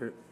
Sure.